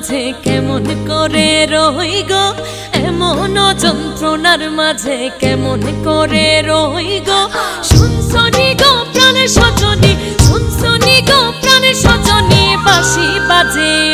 মাঝে কেমন করে রই গো? এমন যন্ত্রণার মাঝে কেমন করে রই গো? শুনসনি গো প্রাণে সজনী শুনসনি গো প্রাণে সজনী বাসি বাজে।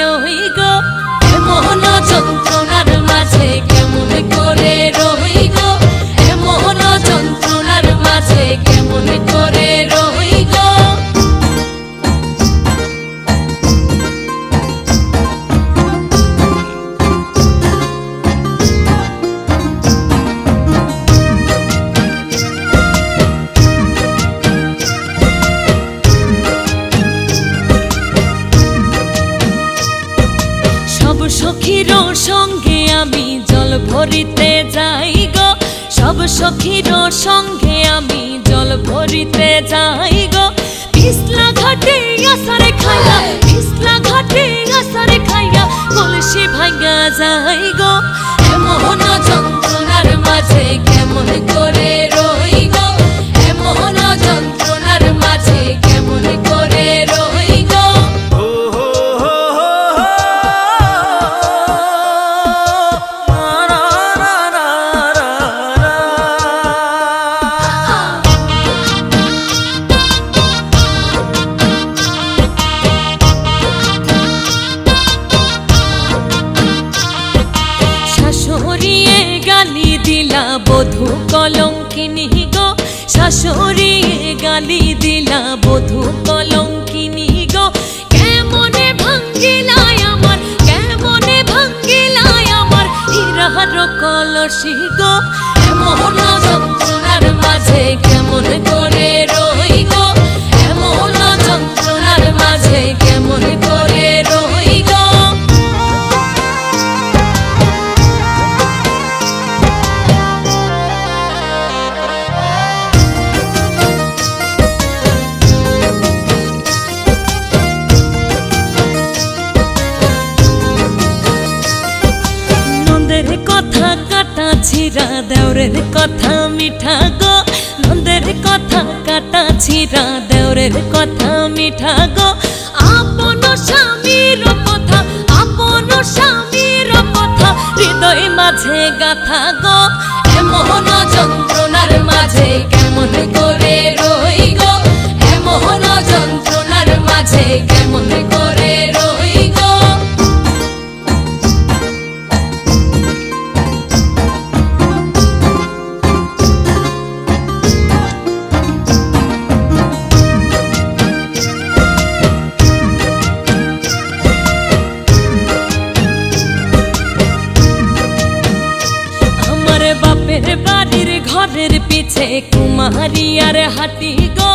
সখীর সঙ্গে আমি জল ভরিতে যাই গো। সব সখীর সঙ্গে আমি জল ভরিতে যাই গো। পিসলা ঘাটে আসারে খাইয়া পিসলা ঘাটে আসারে খাইয়া কলসি ভাঙ্গা যাই গো। কলঙ্কিনী গো, শাশুড়ি, গালি দিলা বধু কলঙ্কিনী গো। কেমনে ভাঙ্গিলায় আমার, কেমনে ভাঙ্গিলায় আমার হিরার কলসি গো? এমন মাঝে কেমন করে ছিড়া দেওরের কথা মিঠা গো। নন্দের কথা কাটা ছিরা দেওরের কথা মিঠা গো। আপন স্বামীর কথা, আপন স্বামীর কথা, হৃদয় মাঝে গাথা গো। এমন যন্ত্রণার বাপের বাড়ির, ঘরের পিছে কুমারী আর হাটি গো।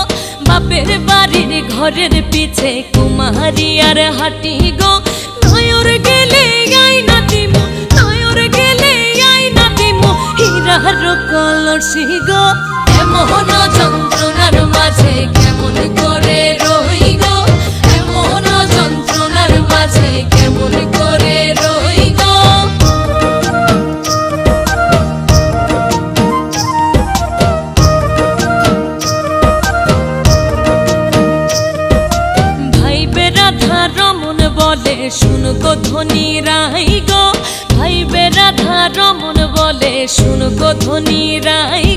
বাপের বাড়ির, ঘরের পিছে কুমারী আর হাটি গো। নয়র গেলে গাই না দিমু নয়র গেলে গাই না দিমু হীরার কলসি গো। এমন যন্ত্রণার গো ধনী রাই গো। ভাই বেরাধা রমন বলে শুন গো ধনী রাই